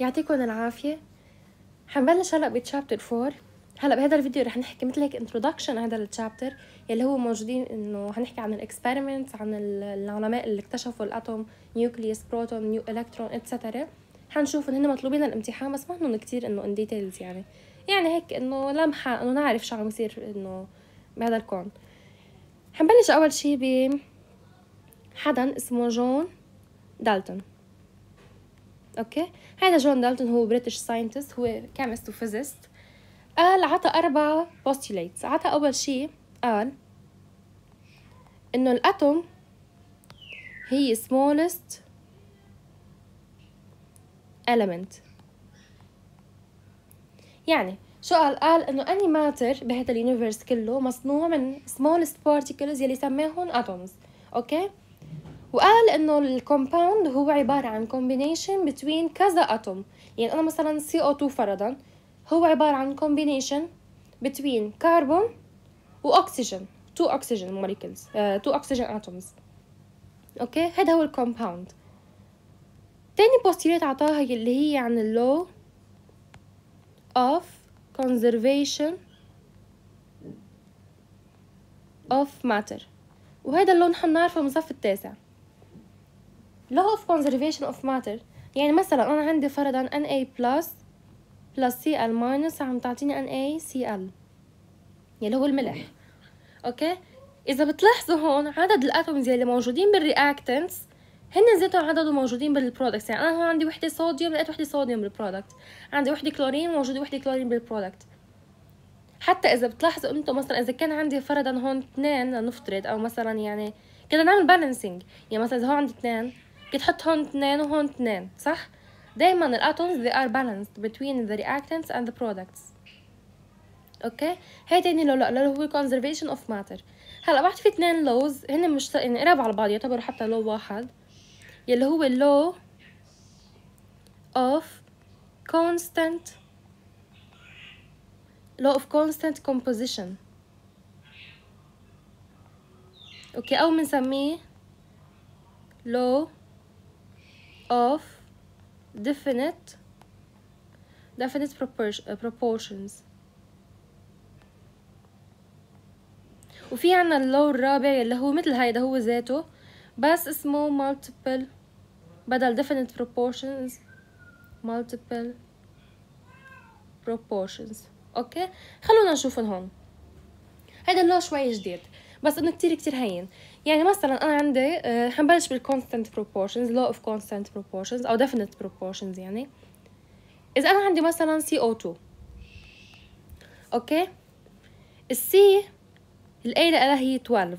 يعطيكم العافية. حنبلش هلا ب chapter 4 هلا بهذا الفيديو رح نحكي مثل هيك introduction هذا ال chapter يلي هو موجودين إنه حنحكي عن ال experiments عن العلماء اللي اكتشفوا ال atom nucleus proton neutron electron etcetera حنشوف إن هن مطلوبين الامتحان بس ما هن كثير إنه in details يعني. يعني هيك إنه لمحه إنه نعرف شو عم يصير إنه بهذا الكون. حنبلش أول شي ب حدا اسمه جون دالتون. okay؟ هذا جون دالتون هو British scientist هو chemist و physicist قال عطى أربعة postulates. عطى أول شي قال إنه ال atom هي smallest element. يعني شو قال؟ قال إنه any matter بهذا ال universe كله مصنوع من smallest particles يلي سماهم atoms. okay؟ وقال إنه ال compound هو عبارة عن combination between كذا atom يعني أنا مثلا CO2 فرضا هو عبارة عن between carbon وأكسجين two oxygen molecules uh, two oxygen atoms. okay؟ هذا هو ال compound. تاني postulate عطاها اللي هي عن ال law of conservation of matter. وهذا ال law نحن نعرفه من الصف التاسع. Law of conservation of matter. يعني مثلا أنا عندي فرضا Na plus plus Cl minus عم تعطيني NaCl يلي هو الملح. okay؟ إذا بتلاحظوا هون عدد ال atoms يلي موجودين بال reactants هن ذاتهم عددهم موجودين بال products يعني أنا هون عندي وحدة صوديوم لقيت وحدة صوديوم بال product عندي وحدة كلورين موجوده وحدة كلورين بال product حتى إذا بتلاحظوا أنتم مثلا إذا كان عندي فرضا هون اثنين لنفترض أو مثلا يعني كده نعمل balancing يعني مثلا إذا هون عندي اثنين كنت حط هون اثنين وهون اثنين صح؟ دايما ال atoms they are balanced between the reactants and the products. okay؟ هي تاني law لا اللي هو conservation of matter. هلأ بعد في اثنين laws هن مش يعني قراب على بعض يعتبروا حتى law واحد. يلي هو law of constant law of constant composition. okay؟ أو بنسميه law of definite definite proportions. وفي عنا ال law الرابع اللي هو مثل هيدا هو ذاته بس اسمه multiple بدل definite proportions multiple proportions. okay؟ خلونا نشوفهم هون. هيدا ال law شوي جديد بس إنه كتير كتير هين. يعني مثلا أنا عندي حنبلش بال constant proportions law of constant proportions أو definite proportions يعني. إذا أنا عندي مثلا CO2 okay؟ ال C ال A لها هي 12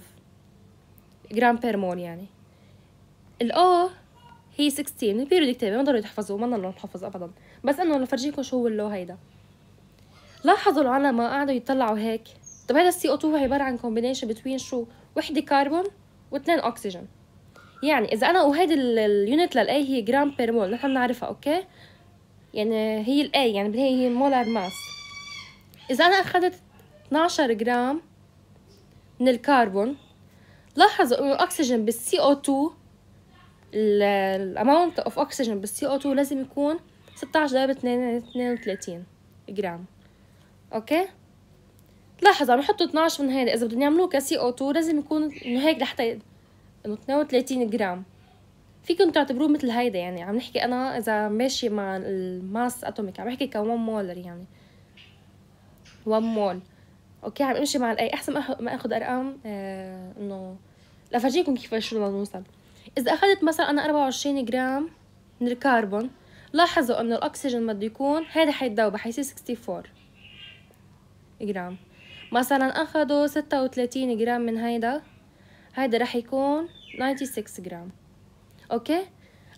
جرام per مول يعني. ال O هي 16 من ال periodic تابع ما ضروري تحفظوه ما ضروري نحفظ ابدا. بس إنه لفرجيكم شو هو ال law هيدا. لاحظوا العلماء قعدوا يطلعوا هيك طب هذا ال CO2 هو عبارة عن combination between شو؟ وحدة كربون واثنين اكسجين يعني إذا أنا وهيدي ال unit لل A هي جرام per مول نحن بنعرفها okay؟ يعني هي ال A يعني هي هي molar mass إذا أنا أخذت 12 جرام من الكربون لاحظوا إنه الاكسجين بال CO2 ال amount of oxygen بال CO2 لازم يكون 16 ضرب 32 جرام okay؟ لاحظ عم يحطوا 12 من هيدا إذا بدهم يعملوه ك CO2 لازم يكون إنه هيك لحتى إنه 32 جرام. فيكم تعتبروه مثل هيدا يعني. عم نحكي أنا إذا ماشي مع ال mass atomic عم بحكي ك 1 molar يعني. 1 مول okay عم امشي مع ال A أحسن ما أخذ أرقام آه إنه لافرجيكم كيف شو بدنا نوصل. إذا أخذت مثلا أنا 24 جرام من الكربون لاحظوا إنه الأكسجين بده يكون هذا حيتذوب حيصير 64 جرام. مثلا أخذوا 36 جرام من هيدا هيدا رح يكون 96 جرام. okay؟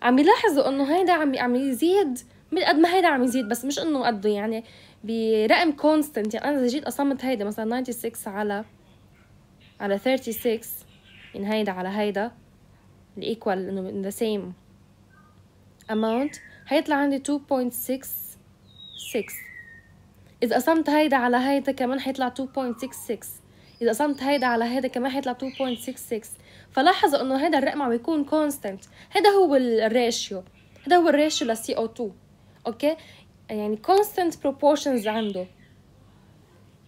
عم يلاحظوا إنه هيدا عم عم يزيد من قد ما هيدا عم يزيد بس مش إنه قده يعني برقم constant يعني أنا إذا جيت قسمت هيدا مثلا 96 على على 36 يعني هيدا على هيدا ال equal إنه the same amount هيطلع عندي 2.66 إذا قسمت هيدا على هيدا كمان حيطلع 2.66 إذا قسمت هيدا على هيدا كمان حيطلع 2.66 فلاحظوا إنه هيدا الرقم عم يكون constant هيدا هو ال ratio هذا هو ال ratio لل CO2 okay؟ يعني constant proportions عنده.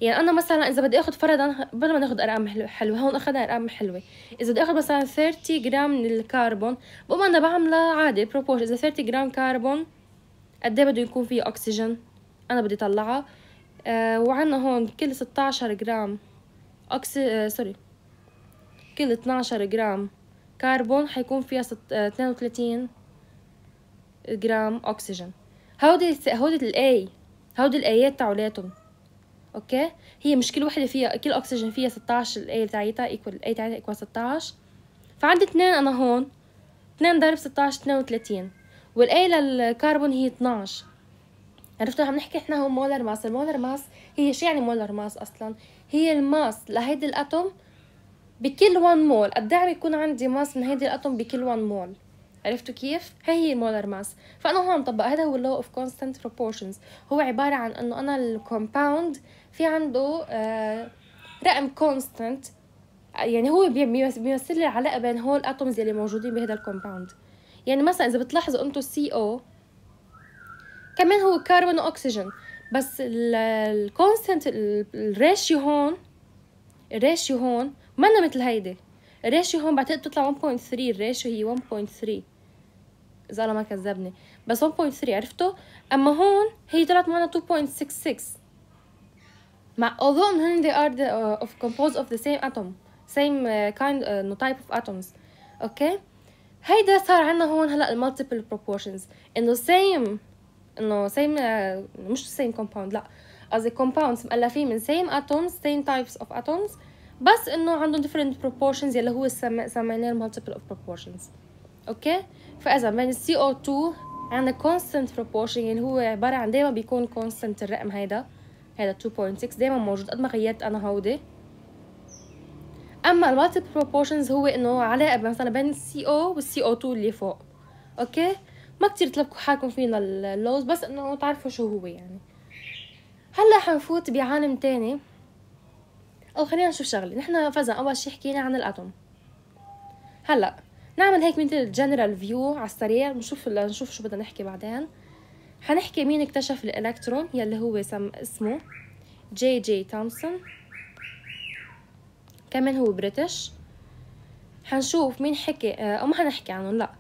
يعني أنا مثلا إذا بدي آخذ فرضا بدل ما ناخذ أرقام حلوة هون اخذنا أرقام حلوة. إذا بدي آخذ مثلا 30 جرام من الكربون بقوم أنا بعملها عادي proportion إذا 30 جرام كربون قد إيه بده يكون فيه اكسجين أنا بدي طلعها. آه وعندنا هون كل 16 جرام أكسي آه sorry. كل 12 جرام كربون حيكون فيها ست... آه 32 جرام أكسجين. هودي هودي ال A هودي ال A ات تاعولاتهم. okay؟ هي مش كل وحدة فيها كل أكسجين فيها 16 ال A تاعيتها equal ال A تاعيتها equal 16 فعندي اثنين أنا هون 2 ضرب 16 32 وال A للكربون هي 12 عرفتوا عم نحكي إحنا هو molar mass. ال molar mass هي شو يعني molar mass أصلا؟ هي ال mass لهيدي ال atom بكل 1 مول قد عم يكون عندي mass من هيدي ال atom بكل 1 مول عرفتوا كيف؟ هي هي ال molar mass. فأنا هون طبق هذا هو ال law of constant proportions هو عبارة عن إنه أنا ال compound في عنده آه رقم constant يعني هو بيمثل لي العلاقه بين هول ال atoms اللي موجودين بهذا ال compound يعني مثلا إذا بتلاحظوا أنتم CO كمان هو كربون واكسجين بس ال constant ال ratio هون ال ratio هون منا مثل هيدي. ال ratio هون بعتقد بتطلع 1.3 ال ratio هي 1.3 إذا أنا ما كذبني. بس 1.3 عرفتوا؟ أما هون هي طلعت معنا 2.66 مع although هن they are the, uh, of composed of the same atom same uh, kind uh, type of atoms. Okay? هيدا صار عنا هون هلأ ال multiple proportions. انه same انه uh, مش same compound لا. قصدي compounds مؤلفين من same atoms same types of atoms بس إنه عندهم different proportions يلي هو سميناه multiple of proportions. أوكي؟ فإذا بين ال CO 2 عندنا constant proportion يعني هو عبارة عن دائما بيكون constant الرقم هيدا. هذا 2.6 دائما موجود قد ما غيرت أنا هودي. أما ال multiple proportions هو إنه علاقه مثلا بين السي أو والسي أو 2 اللي فوق. أوكي؟ ما كتير تلبكوا حالكم في ال laws بس إنه تعرفوا شو هو يعني. هلأ حنفوت بعالم تاني. أو خلينا نشوف شغلة. نحن فإذا أول شي حكينا عن ال atom. هلأ نعمل هيك مثل general view على السريع نشوف نشوف شو بدنا نحكي بعدين. حنحكي مين اكتشف الإلكترون يلي هو سم اسمه J.J. Thomson كمان هو British. حنشوف مين حكي أو ما حنحكي عنه لأ.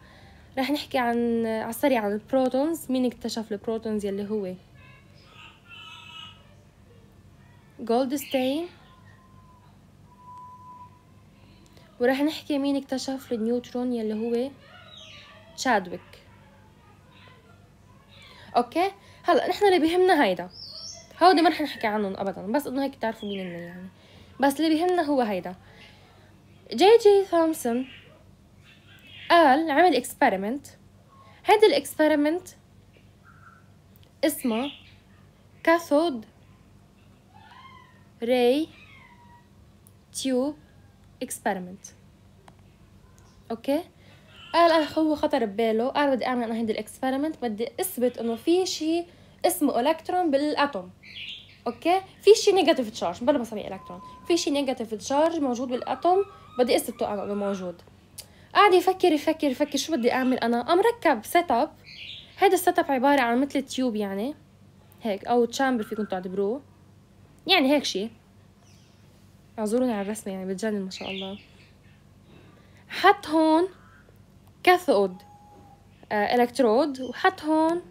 رح نحكي عن على السريع عن ال protons. مين اكتشف ال protons يلي هو؟ جولدستين ورح نحكي مين اكتشف النيوترون يلي هو؟ تشادويك أوكي؟ هلا نحن اللي بيهمنا هيدا. هودي ما رح نحكي عنهم ابدا بس إنه هيك تعرفوا مين يعني. بس اللي بيهمنا هو هيدا. J.J. Thomson قال عمل experiment هيدا ال experiment اسمه cathode ray tube experiment أوكي؟ قال هو خطر بباله. قال بدي أعمل أنا هيدي ال experiment بدي أثبت إنه في شيء اسمه إلكترون بال atom أوكي؟ في شيء negative charge بلا بسميه إلكترون في شيء negative charge موجود بال atom بدي أثبته أنا إنه موجود. قاعد يفكر يفكر يفكر شو بدي أعمل أنا؟ قام ركب setup هذا ال setup عبارة عن مثل tube يعني. هيك أو chamber فيكم تعتبروه. يعني هيك شيء أعذروني على الرسمة يعني بتجنن ما شاء الله. حط هون cathode آه الكترود وحط هون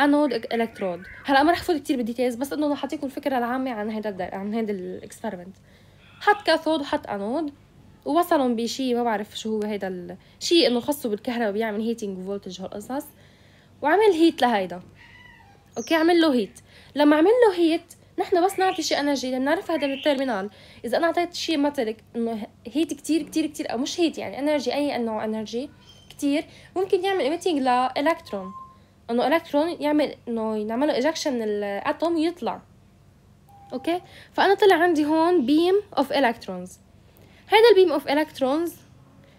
anode electrode هلأ ما رح فوت كثير بال details بس إنه حاعطيكم الفكرة العامة عن هيدا عن هيدا ال experiment حط cathode وحط انود ووصلهم بشيء ما بعرف شو هو هيدا الشيء إنه خصه بالكهرباء بيعمل heating voltage هالقصص وعمل heat لهيدا. أوكي عمل له heat لما عمل له heat نحن بس نعطي شيء energy بنعرف هذا من ال terminale إذا أنا أعطيت شيء مثلا إنه heat كتير كتير كتير أو مش heat يعني energy أي نوع energy كتير ممكن يعمل emitting لإلكترون. إنه إلكترون يعمل إنه ينعمل له ejection ال atom يطلع. أوكي؟ فأنا طلع عندي هون beam of electrons هذا ال beam of electrons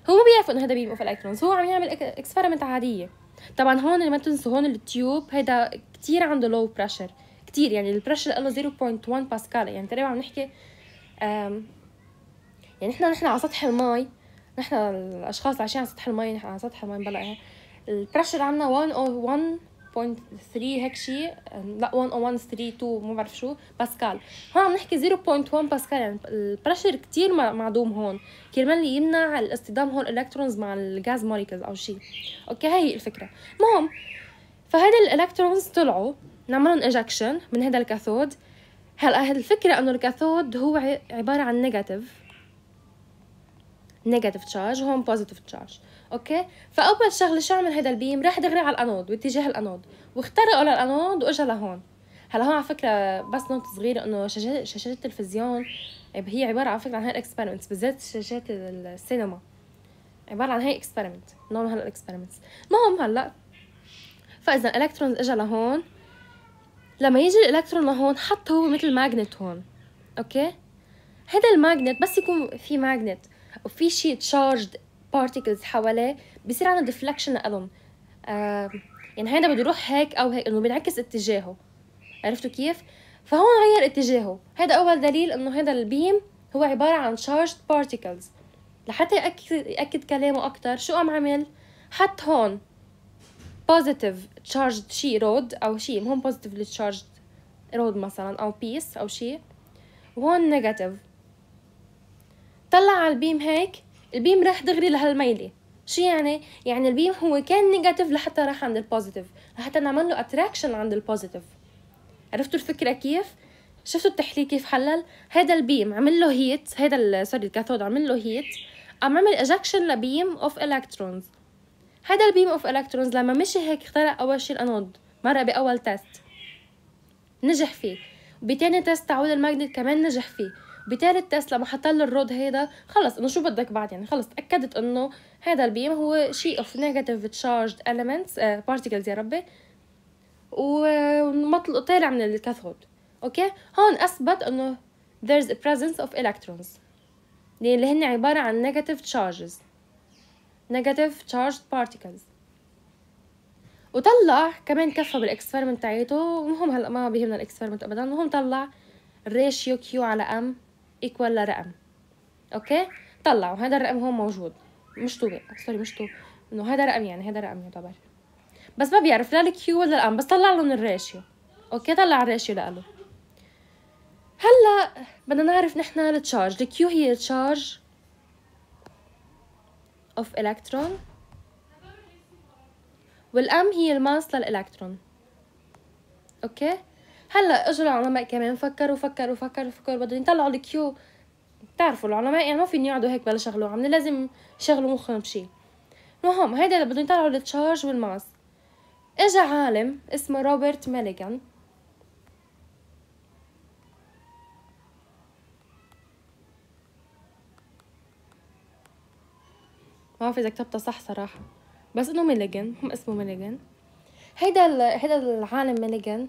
هو ما بيعرف إنه هذا beam of electrons هو عم يعمل experiment عادية. طبعا هون ما تنسوا هون ال tube هذا كتير عنده low pressure كتير يعني ال pressure له 0.1 باسكال يعني تقريبا عم نحكي يعني نحن نحن على سطح المي نحن الأشخاص عايشين على سطح المي نحن على سطح المي بلا ال pressure عندنا 1 1 0.3 هيك شيء لا 1.132 ما بعرف شو باسكال. هون عم نحكي 0.1 باسكال يعني ال pressure كتير معدوم هون. كرمال يمنع الاصطدام هون ال electrons مع ال gas molecules أو شيء أوكي هي الفكرة. المهم فهيدا ال electrons طلعوا نعملهم ejection من هذا ال cathode هلا الفكرة إنه ال cathode هو عبارة عن negative negative charge وهون positive charge أوكي؟ فأول شغلة شو عمل هذا ال beam؟ راح دغري على الأنود باتجاه الأنود. واخترقوا للانود وإجا لهون. هلا هون على فكرة بس note صغيرة إنه شاشات شاشات التلفزيون هي عبارة على فكرة عن هاي ال experiments بالذات شاشات السينما. عبارة عن هاي experiment نوع هلا ال experiments المهم هلا فإذا ال electrons اجى لهون لما يجي الإلكترون لهون حط هو مثل magnet هون. أوكي؟ هذا ال magnet بس يكون في magnet وفي شيء charged particles حواليه بصير عندنا deflection لهم. آه يعني هيدا بده يروح هيك أو هيك إنه بينعكس اتجاهه. عرفتوا كيف؟ فهون غير اتجاهه. هذا أول دليل إنه هذا ال beam هو عبارة عن charged particles لحتى ياكد يأكد كلامه أكثر شو قام عمل؟ حط هون positive charged شيء rod أو شيء هون positively charged rod مثلا أو piece أو شيء وهون negative طلع على ال beam هيك ال beam راح دغري لهالميلة شو يعني؟ يعني ال beam هو كان negative لحتى راح عند ال positive لحتى نعمل له attraction عند ال positive عرفتوا الفكرة كيف؟ شفتوا التحليل كيف حلل؟ هذا ال beam عمل له heat هذا sorry ال cathode عمل له heat قام عمل ejection ل beam of electrons هذا ال beam of electrons لما مشي هيك اخترق أول شيء الأنود مرق بأول test نجح فيه وبتاني test تعود ال magnet كمان نجح فيه بتالت حط له ال rod هيدا. خلص إنه شو بدك بعد؟ يعني خلص تأكدت إنه هذا ال beam هو شيء of negative charged elements particles يا ربي. ومطلق طالع من ال cathode. okay؟ هون أثبت إنه there's a presence of electrons. اللي هن عبارة عن negative charges. Negative charged particles. وطلع كمان كفى بال experiment تاعيته. وهم هلا ما بيهمنا ال experiment ابدا. وهم طلع ال ratio Q على M equal لرقم okay؟ طلعوا هذا الرقم هون موجود. مش تو sorry مش تو إنه هذا رقم يعني هذا رقم يعتبر. بس ما بيعرف. لا الكيو ولا الام بس طلع لهم الريشيو أوكي؟ طلع الريشيو لإله. هلأ بدنا نعرف نحن التشارج الكيو هي التشارج اوف الكترون والام هي الماس للإلكترون. أوكي؟ هلا اجوا العلماء كمان فكروا فكروا فكروا فكروا بدهم يطلعوا ال Q. بتعرفوا العلماء يعني ما فين يقعدوا هيك بلا يشغلوا عم لازم يشغلوا مخهم بشيء المهم هيدا بدهم يطلعوا التشارج والماس. اجا عالم اسمه روبرت ميليغان. ما بعرف إذا كتبتها صح صراحة بس إنه ميليغان اسمه ميليغان. هيدا هيدا العالم ميليغان.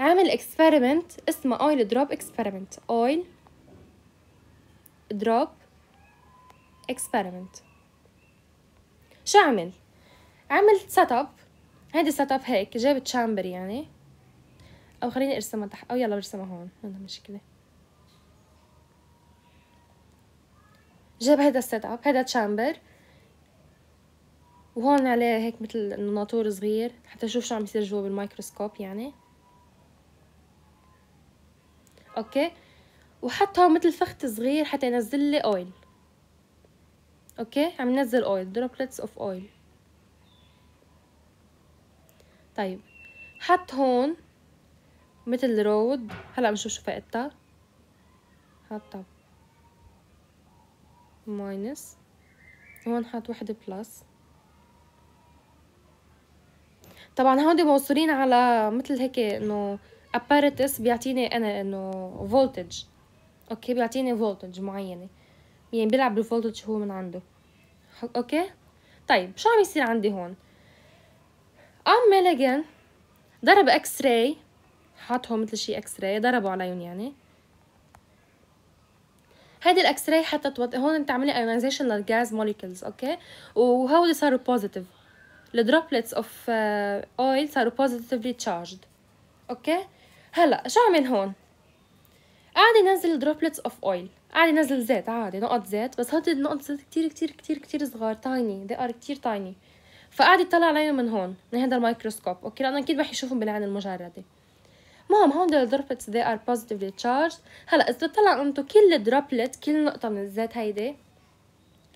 عامل experiment اسمه oil drop experiment oil drop experiment شو عمل عمل setup هيدي setup هيك جاب chamber يعني. أو خليني أرسمها تحت. أو يلا برسمها هون. ما مشكلة. جاب هيدا ال setup هيدا chamber وهون عليه هيك مثل ناطور صغير. حتى نشوف شو عم بيصير جوا بالميكروسكوب يعني. okay؟ وحطها مثل فخت صغير حتى ينزل لي oil okay؟ عم ينزل oil droplets of oil طيب حط هون مثل rod. هلا بنشوف شو فائدتها. حطها minus هون حط وحدة plus طبعا هودي موصولين على مثل هيك إنه apparatus بيعطيني أنا إنه voltage okay؟ بيعطيني voltage معينة. يعني بيلعب بال voltage هو من عنده. okay؟ طيب شو عم يصير عندي هون؟ ام ميليغان ضرب X-ray حاطهم مثل شي X-ray ضربوا عليهم يعني. هيدي ال X-ray حتى توت... هون انت عملي ionization لل gas molecules okay وهودي صاروا positive ال droplets of oil صاروا positively charged okay؟ هلا شو عمل هون؟ قاعد ينزل droplets of oil قاعد ينزل زيت عادي نقط زيت بس هاد النقط زيت كتير كتير كتير كتير صغار tiny they are كتير tiny فقعد يطلع عليهم من هون من هذا ال microscope. okay لأنه أكيد رح يشوفهم بالعين المجردة. المهم هون ال droplets they are positively charged. هلا إذا طلع انتو كل droplet كل نقطة من الزيت هيدي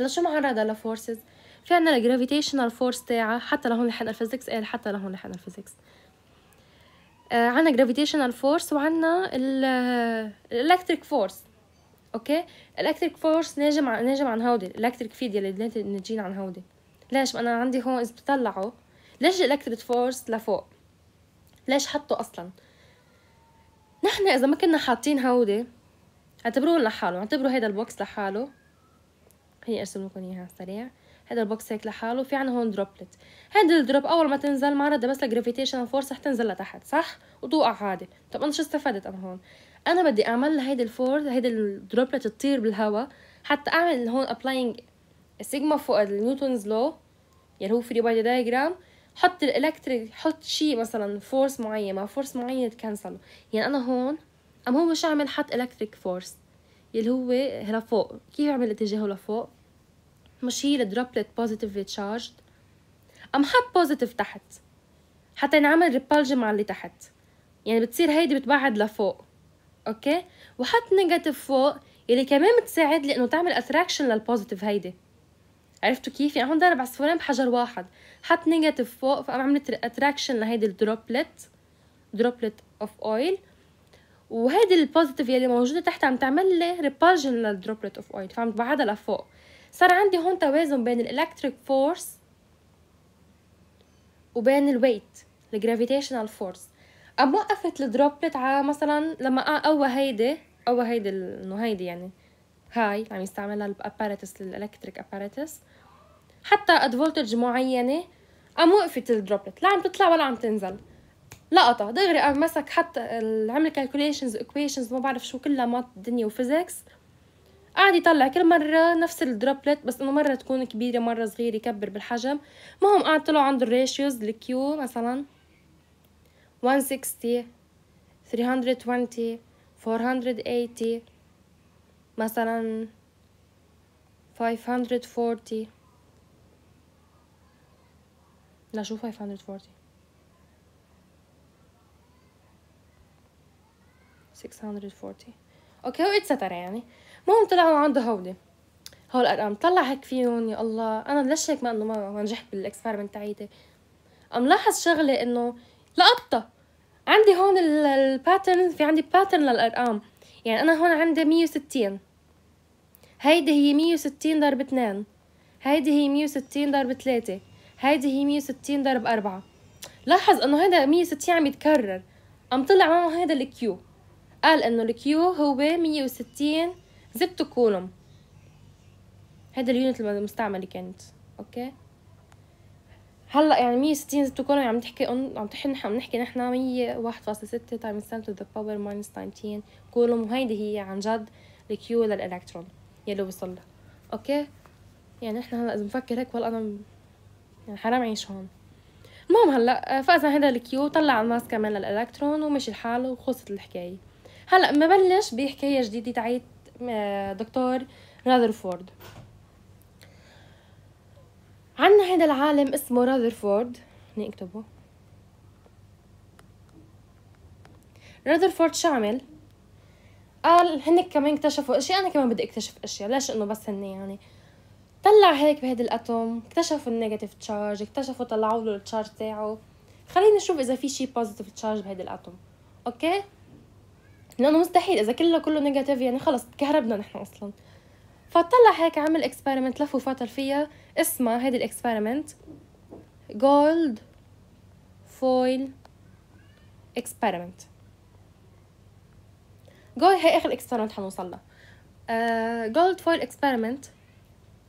لشو معرضة ل forces في عنا ال gravitational force تاعها حتى لهون لحقنا ال physics إيه حتى لهون لحقنا ال physics عنا gravitational force وعنا ال electric force okay؟ ال electric force ناجم عن ناجم عن هودي. ال electric field يلي نجينا عن هودي. ليش؟ أنا عندي هون إذا بتطلعوا ليش ال electric force لفوق؟ ليش حطوا أصلا؟ نحن إذا ما كنا حاطين هودي اعتبروه لحاله. اعتبروا هيدا ال box لحاله. هي أرسم لكم إياها سريع هذا ال box هيك لحاله في عنا هون droplet هذا ال drop أول ما تنزل معرضه بس ل gravitation force رح تنزل لتحت صح؟ وتوقع عادي. طب أنا شو استفدت أنا هون؟ أنا بدي أعمل هيدي ال force هيدي ال droplet تطير بالهواء حتى أعمل هون applying sigma فوق ال Newton's law يعني هو free body diagram حط ال electric حط شيء مثلا force معين مع force معين ت cancel له يعني أنا هون أم هو مش عامل حط electric force يلي هو لفوق كيف عمل اتجاهه لفوق؟ مش هي ال droplet positively charged أم حط positive تحت. حتى نعمل repulsion مع اللي تحت. يعني بتصير هيدي بتبعد لفوق. okay؟ وحط negative فوق يلي كمان بتساعد لأنه تعمل attraction لل positive هيدي. عرفتوا كيف؟ يعني هون ضرب عصفورين بحجر واحد. حط negative فوق فقام عملت attraction لهيدي ال droplet droplet of oil وهيدي ال positive يلي موجودة تحت عم تعمل لي repulsion لل droplet of oil فعم تبعدها لفوق. صار عندي هون توازن بين ال electric force وبين ال weight ال gravitational force قام وقفت ال droplet على مثلا لما قوى هيدي قوى هيدي إنه هيدي يعني هاي عم يستعملها ال apparatus ال electric apparatus حتى add voltage معينة قام وقفت ال droplet لا عم تطلع ولا عم تنزل. لقطة دغري قام مسك حتى عمل calculations equations ما بعرف شو كلها math الدنيا و physics قاعد يطلع كل مرة نفس ال droplet بس إنه مرة تكون كبيرة مرة صغيرة يكبر بالحجم. المهم قاعد طلعوا عنده ال ratios ال Q مثلا. 160 320 480 مثلا 540 لا شو 540 640 okay و etcetera يعني. المهم طلعوا عنده هودي هول الأرقام طلع هيك فيهم يا الله. أنا ليش هيك ما إنه ما نجحت بال experiment تاعيتي؟ ام لاحظ شغلة إنه لقطة. عندي هون ال pattern في عندي pattern للأرقام. يعني أنا هون عندي 160 هيدي هي 160 ضرب 2 هيدي هي 160 ضرب 3 هيدي هي 160 ضرب 4 لاحظ إنه هذا 160 عم يتكرر. قام طلع معه هذا ال Q. قال إنه ال Q هو 160 zepto coulomb. هذا ال unit المستعمله كانت. okay؟ هلأ يعني 160 zepto coulomb عم تحكي عم تحكي نحن عم نحكي نحن 101.6 times 10 to the power minus 19 كولوم وهيدي هي عن جد ال Q للإلكترون يلي وصل له okay؟ يعني إحنا هلأ إذا بنفكر هيك والله أنا يعني حرام أعيش هون. المهم هلأ فاذا هذا ال Q طلع ال mass كمان للإلكترون ومشي الحال وخلصت الحكاية. هلأ ببلش بحكاية جديدة آه، دكتور راذرفورد عنا هذا العالم اسمه راذرفورد نكتبه راذرفورد شو عمل؟ قال هن كمان اكتشفوا اشياء أنا كمان بدي أكتشف إشياء ليش إنه بس هن يعني؟ طلع هيك بهيدا ال atom اكتشفوا ال negative charge اكتشفوا طلعوا له ال charge تاعه. خلينا نشوف إذا في شيء positive charge بهيدا ال atom. okay؟ لأنه مستحيل. إذا كله كله negative يعني خلص كهربنا نحن أصلا. فطلع هيك عمل experiment لف وفتر فيها. اسمها هيدي ال experiment gold foil experiment gold هي آخر experiment حنوصل لها gold foil experiment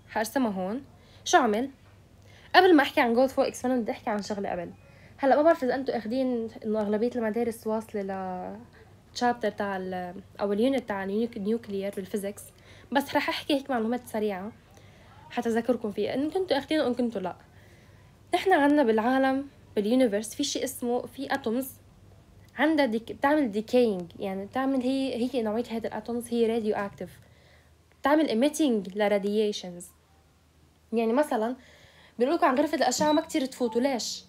حأرسمها هون. شو عمل؟ قبل ما أحكي عن gold foil experiment بدي أحكي عن شغلة قبل. هلأ ما بعرف إذا أنتم اخذين إنه أغلبية المدارس واصلة ل chapter تاع أو ال unit تاع ال nuclear بال physics بس رح أحكي هيك معلومات سريعة حتى اذكركم فيها. إن كنتوا أخذين أو ان كنتوا لا. نحن عنا بالعالم بال universe في شيء اسمه في atoms عندها decay بتعمل decaying يعني بتعمل هي هي نوعية هذه ال atoms هي radioactive بتعمل emitting ل radiations يعني مثلا بيقولوا عن غرفه الأشعة ما كتير تفوتوا ليش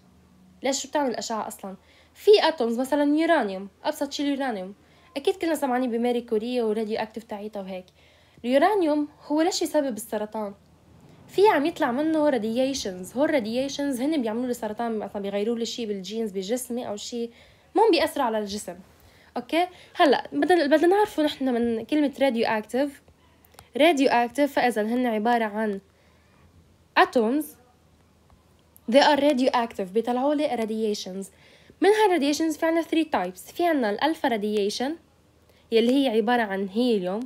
ليش شو بتعمل الأشعة أصلا؟ في atoms مثلا يورانيوم أبسط شيء اليورانيوم أكيد كلنا سمعانين بماري كوري وال radioactive تاعيتها وهيك. اليورانيوم هو ليش يسبب السرطان. في عم يطلع منه radiations هول راديشنز هن بيعملوا لي سرطان مثلا بيغيروا لي شيء بال genes بجسمي أو شيء. مهم بيأثروا على الجسم. okay؟ هلأ بدنا بدنا نعرفه نحن من كلمة radioactive radioactive فإذا هن عبارة عن atoms. They are radioactive. بيطلعوا لي radiations. من هال radiations في عنا 3 types. في عنا ال alpha radiation يلي هي عبارة عن helium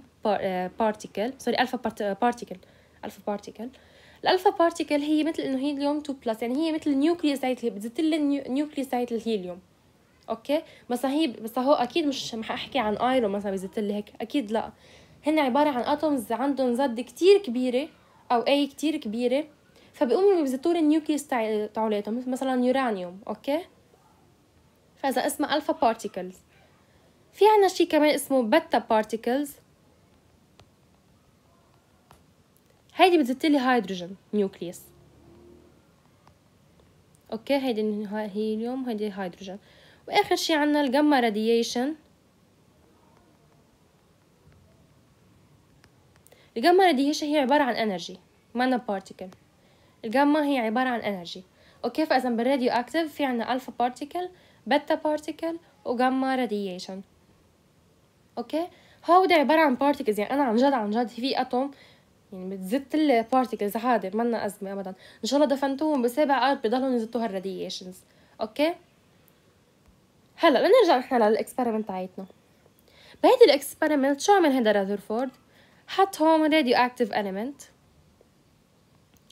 particle sorry alpha particle alpha particle ال alpha particle هي مثل إنه helium 2 plus يعني هي مثل ال nucleus تاع بتزت لي ال nucleus تاع الهيليوم okay؟ بس هي بس هو أكيد مش رح أحكي عن iron مثلا بزت لي هيك. أكيد لا. هن عبارة عن atoms عندهم Z كتير كبيرة أو A كتير كبيرة فبيقوموا بيزتوا لي ال nucleus تاعولاتهم مثلا يورانيوم okay؟ فاذا اسمها alpha particles في عنا شي كمان اسمه beta particles هيدي بتزت لي hydrogen nucleus okay هيدي هيليوم هيدي هيدروجين. وآخر شي عنا ال gamma radiation ال gamma radiation هي عبارة عن energy مانا particle الجاما هي عبارة عن energy okay فإذا بال radioactive في عنا alpha particle beta particle و gamma radiation okay هودي عبارة عن particles يعني أنا عن جد عن جد في atom يعني بتزت لي particles عادي منا أزمة ابدا. إن شاء الله دفنتوهم بسابع أرض بضلهم يزتوا هال radiations okay هلا لنرجع نحن لل experiment تاعتنا بهيدي ال experiment شو عمل هيدا راذرفورد حط هون radioactive element.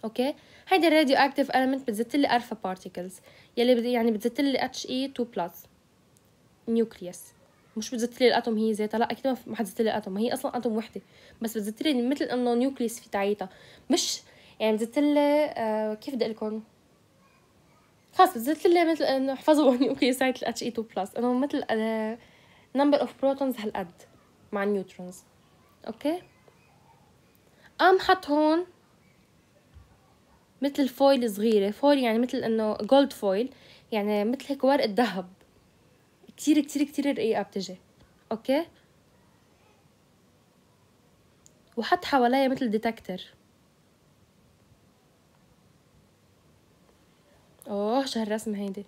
okay هيدي ال radioactive element بتزت لي alpha particles يلي يعني بتزت لي He 2 plus. nucleus. مش بتزت لي ال atom هي ذاتها لا أكيد ما حتزت لي ال atom. هي أصلا atom وحدة بس بتزت لي مثل إنه nucleus في تاعيتها مش يعني بتزت لي آه كيف بدي لكم؟ خلص بتزت لي مثل إنه احفظوا nucleus تاع ال He 2 plus. إنه مثل number of protons هالقد مع ال neutrons okay؟ قام حط هون مثل foil صغيرة foil يعني مثل إنه gold foil يعني مثل هيك ورقة ذهب. كتير كتير كتير رقيقة بتجي. okay؟ وحط حواليها مثل detector أوه شو هالرسم هيدي.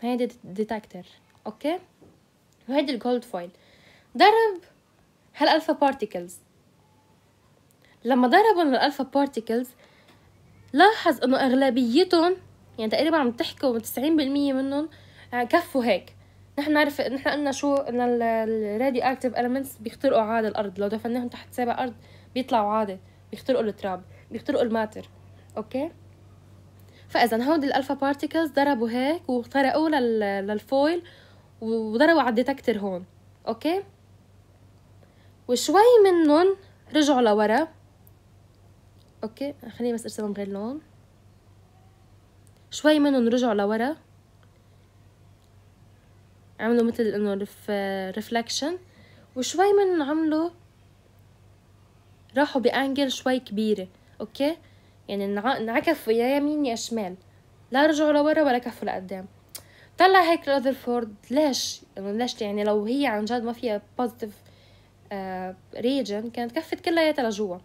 هيدي detector okay؟ وهيدي ال gold foil ضرب هال alpha particles لما ضربوا ال alpha particles لاحظ إنه أغلبيتهم يعني تقريبا عم تحكوا 90% منهم كفوا هيك. نحن نعرف نحن قلنا شو إن ال radioactive elements بيخترقوا عادي الأرض. لو دفناهم تحت سابع أرض بيطلعوا عادي بيخترقوا التراب بيخترقوا ال matter. okay؟ فاذا هودي ال alpha particles ضربوا هيك واخترقوا لل foil وضربوا على ال detector هون. okay؟ وشوي منهم رجعوا لورا. okay خليني بس أرسمهم غير لون شوي منهم رجعوا لورا. عملوا مثل إنه ref reflection وشوي منهم عملوا راحوا ب angle شوي كبيرة. okay؟ يعني انعكفوا يا يمين يا شمال. لا رجعوا لورا ولا كفوا لقدام. طلع هيك رذرفورد ليش؟ ليش؟ يعني لو هي عن جد ما فيها positive region كانت كفت كلياتها لجوا.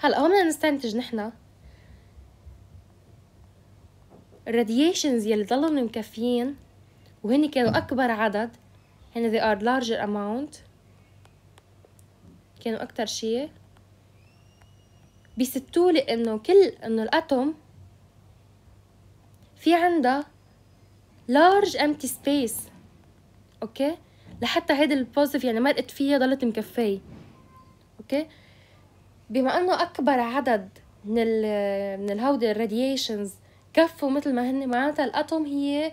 هلا هون بدنا نستنتج نحن ال radiations يلي ضلوا مكفيين وهن كانوا أكبر عدد. هن they are larger amount. كانوا أكتر شيء. بيستولي إنه كل إنه ال atom في عندها large empty space. okay؟ لحتى هيدي ال positive يعني مرقت فيها ضلت مكفية. okay؟ بما إنه أكبر عدد من ال من الهودي ال radiations كفوا مثل ما هن معناتها ال atom هي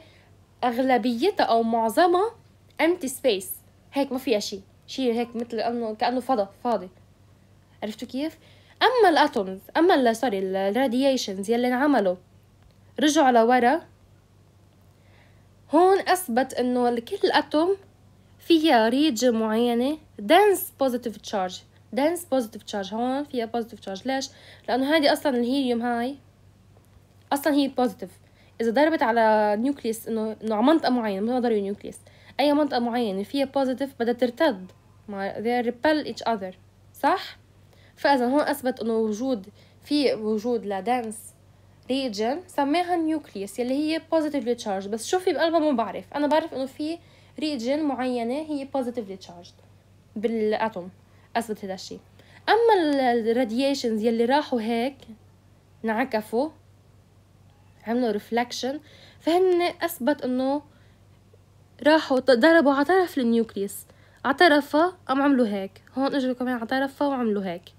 أغلبيتها أو معظمها empty space. هيك ما فيها شيء شيء هيك مثل إنه كأنه فضا فاضي. عرفتوا كيف؟ أما ال atoms أما sorry ال radiations يلي انعملوا رجعوا لورا هون أثبت إنه كل atom فيها ريج معينة dense positive charge. Dense positive charge هون فيها positive charge. ليش؟ لأنه هذه أصلا الهيليوم هاي أصلا هي positive. إذا ضربت على nucleus إنه إنه على منطقة معينة ما ضربوا nucleus أي منطقة معينة فيها positive بدها ترتد. مع they repel each other. صح؟ فإذا هون أثبت إنه وجود في وجود ل dense region سماها nucleus يلي هي positively charged. بس شو في بقلبها ما بعرف. أنا بعرف إنه في region معينة هي positively charged بال atom أثبت هذا الشيء. أما ال radiations يلي راحوا هيك انعكفوا عملوا reflection فهن أثبت إنه راحوا ضربوا على طرف ال nucleus على طرفها قام عملوا هيك. هون إجوا كمان على طرفها وعملوا هيك.